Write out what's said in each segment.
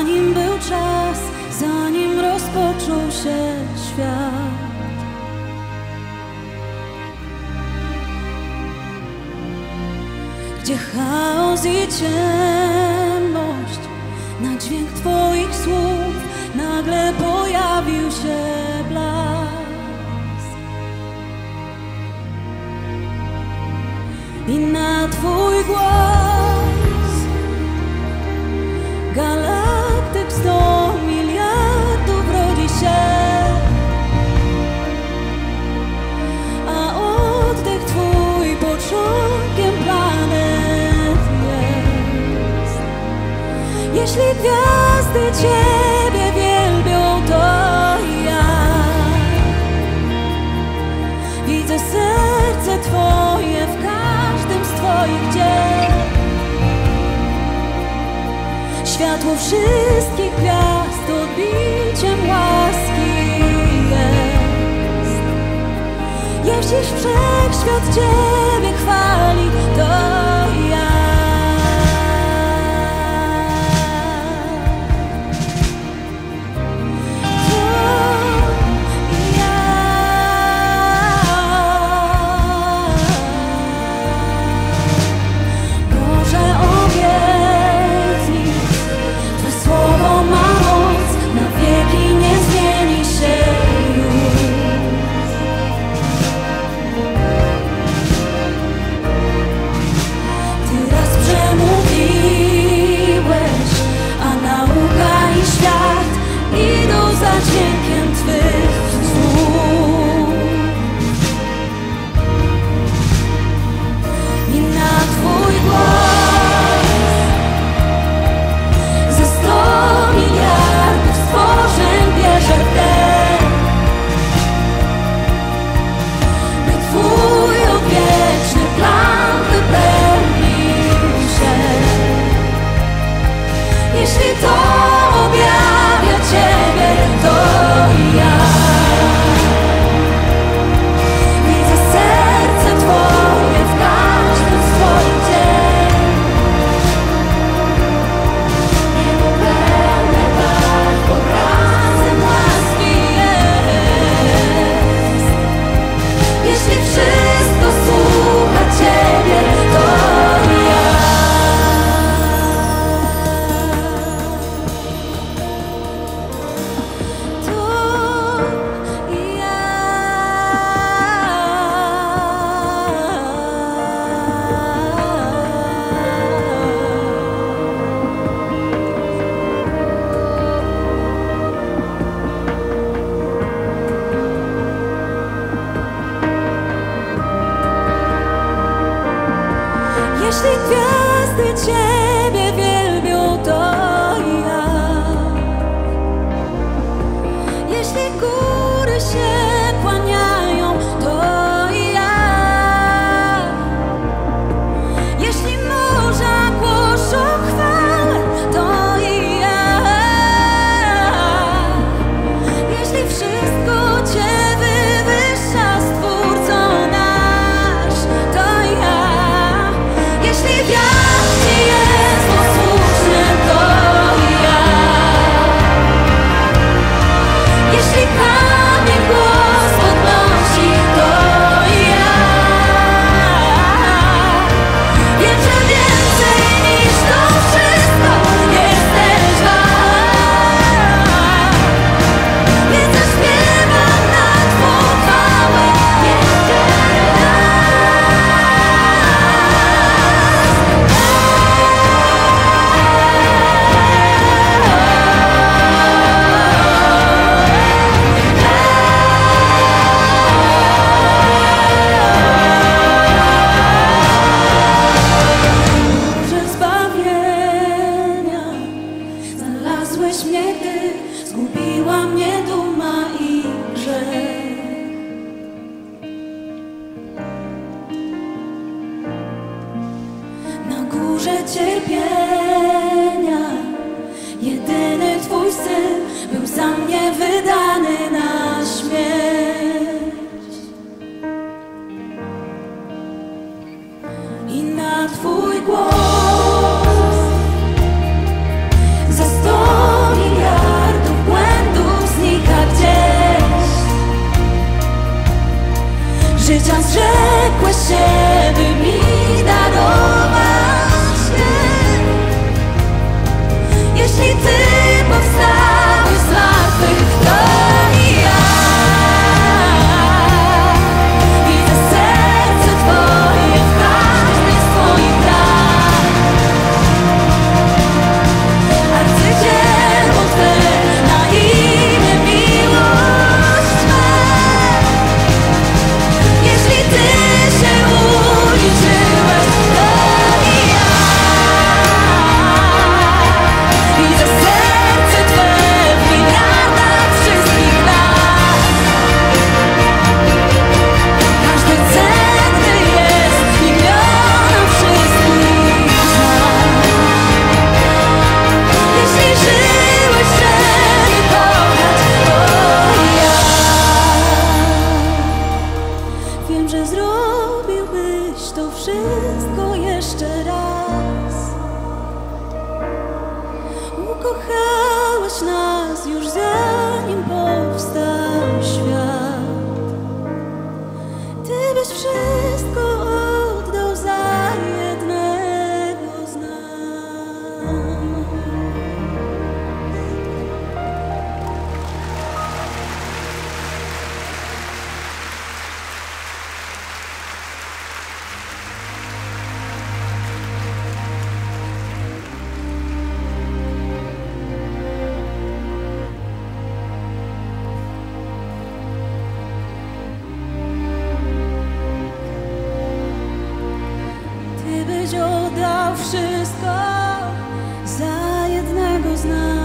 zanim był czas, zanim rozpoczął się świat. Gdzie chaos i ciemność na dźwięk Twoich słów nagle pojawił się blask. I na Twój głos Jeśli gwiazdy Ciebie wielbią, to ja. Widzę serce Twoje w każdym z Twoich dzieł. Światło wszystkich gwiazd odbiciem łaski jest. Jeśliż wszechświat Ciebie Znalazłeś mnie, gdy zgubiła mnie duma i grzech. Na górze cierpię. Ci ci 写？对 oddał wszystko za jednego z nas.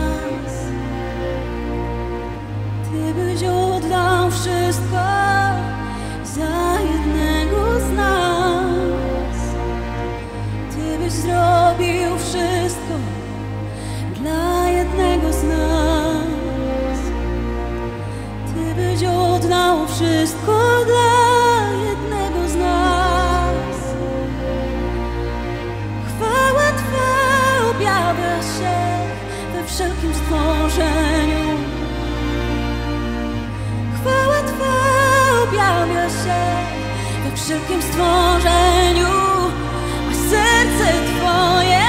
wszystkim stworzeniu. Chwała Twa objawia się we wszelkim stworzeniu, a serce Twoje